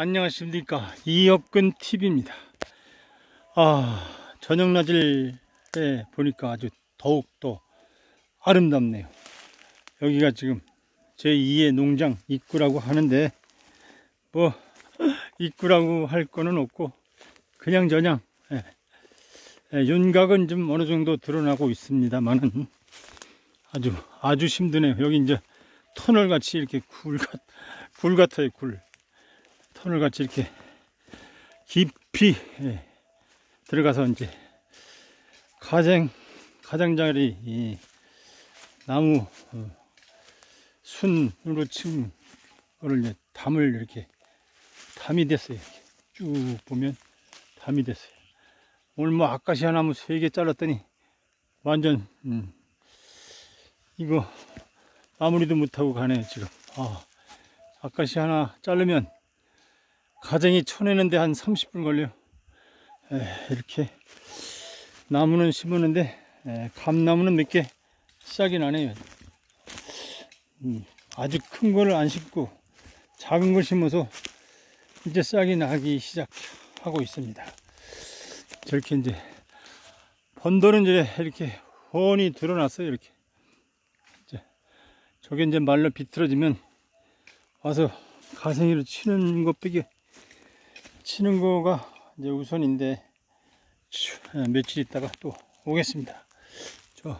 안녕하십니까. 이업근 TV입니다. 아 저녁 낮을 때 보니까 아주 더욱 더 아름답네요. 여기가 지금 제 2의 농장 입구라고 하는데 뭐 입구라고 할 거는 없고 그냥 저냥 예. 예, 윤곽은 좀 어느 정도 드러나고 있습니다만은 아주 아주 힘드네요. 여기 이제 터널 같이 이렇게 굴, 같, 굴 같아요 굴 터널 같이 이렇게 깊이 예, 들어가서 이제 가장 가장자리 이 나무 어, 순으로 친 거를 이제 담을 이렇게 담이 됐어요. 이렇게 쭉 보면 담이 됐어요. 오늘 뭐 아카시아 나무 세개 잘랐더니 완전 음, 이거 마무리도 못하고 가네요 지금. 아, 아카시아 하나 자르면 가정이 쳐내는데 한 30분 걸려요. 에, 이렇게 나무는 심었는데 에, 감나무는 몇 개 시작이 나네요. 음, 아주 큰 거를 안 심고 작은 걸 심어서 이제 싹이 나기 시작하고 있습니다. 저렇게 이제 번도는 이제 이렇게 훤히 드러났어요. 이렇게 이제 저게 이제 말로 비틀어지면 와서 가생이로 치는 것밖에 치는 거가 이제 우선인데 예, 며칠 있다가 또 오겠습니다. 저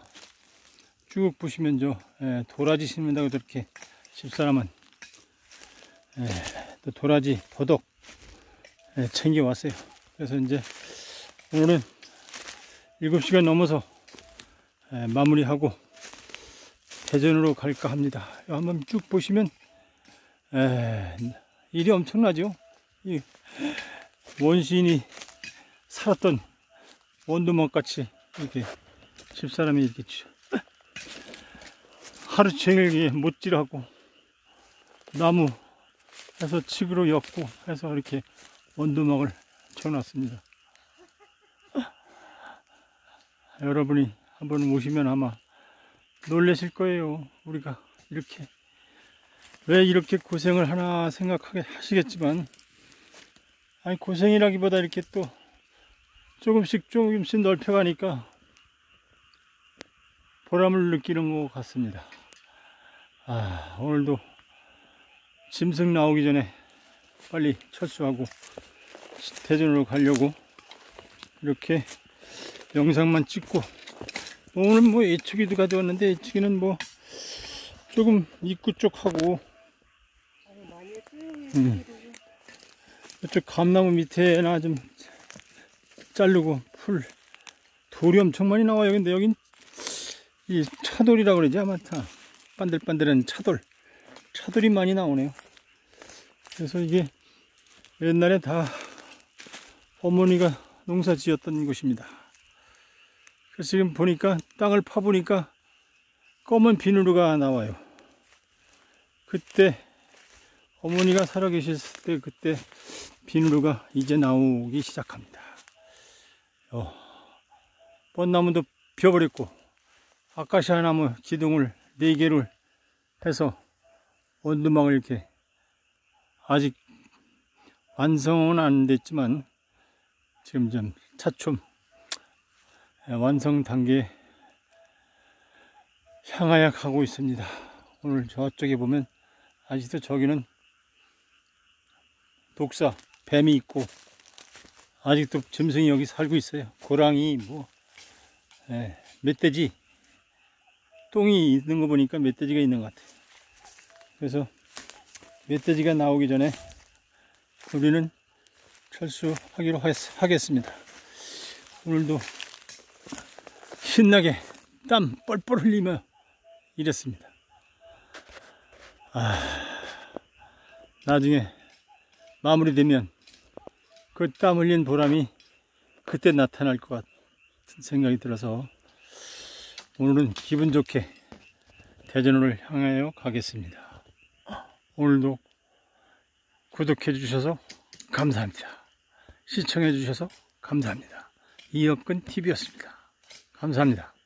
쭉 보시면 저 예, 도라지 심는다고 저렇게 집사람은 예, 또 도라지 보독 챙겨 왔어요. 그래서 이제 오늘은 7시간 넘어서 마무리하고 대전으로 갈까 합니다. 한번 쭉 보시면 일이 엄청나죠. 원시인이 살았던 원두막 같이 이렇게 집사람이 이렇게 하루 종일 못질하고 나무 해서 칡으로 엮고 해서 이렇게 원두막을 쳐놨습니다. 여러분이 한번 오시면 아마 놀라실 거예요. 우리가 이렇게 왜 이렇게 고생을 하나 생각하게 하시겠지만 아니 고생이라기보다 이렇게 또 조금씩 조금씩 넓혀가니까 보람을 느끼는 것 같습니다. 아, 오늘도 짐승 나오기 전에 빨리 철수하고 대전으로 가려고 이렇게 영상만 찍고 오늘 뭐 예초기도 가져왔는데 예초기는 뭐 조금 입구 쪽하고 음. 이쪽 감나무 밑에나 좀 자르고 풀 돌이 엄청 많이 나와요. 근데 여긴 이 차돌이라고 그러지? 아마 다 반들반들한 차돌 차돌이 많이 나오네요. 그래서 이게 옛날에 다 어머니가 농사 지었던 곳입니다. 그래서 지금 보니까 땅을 파보니까 검은 비누르가 나와요. 그때 어머니가 살아 계셨을 때 그때 비누르가 이제 나오기 시작합니다. 어, 뻔나무도 펴버렸고 아카시아 나무 기둥을 4개를 해서 원두막을 이렇게 아직 완성은 안 됐지만 지금 좀 차츰 완성 단계에 향하여 가고 있습니다. 오늘 저쪽에 보면 아직도 저기는 독사, 뱀이 있고 아직도 짐승이 여기 살고 있어요. 고랑이 뭐 예, 멧돼지 똥이 있는 거 보니까 멧돼지가 있는 것 같아요. 그래서 멧돼지가 나오기 전에 우리는 철수하기로 하겠습니다. 오늘도 신나게 땀 뻘뻘 흘리며 일했습니다. 아, 나중에 마무리되면 그 땀 흘린 보람이 그때 나타날 것 같은 생각이 들어서 오늘은 기분 좋게 대전을 향하여 가겠습니다. 오늘도 구독해 주셔서 감사합니다. 시청해 주셔서 감사합니다. 이업근 TV였습니다. 감사합니다.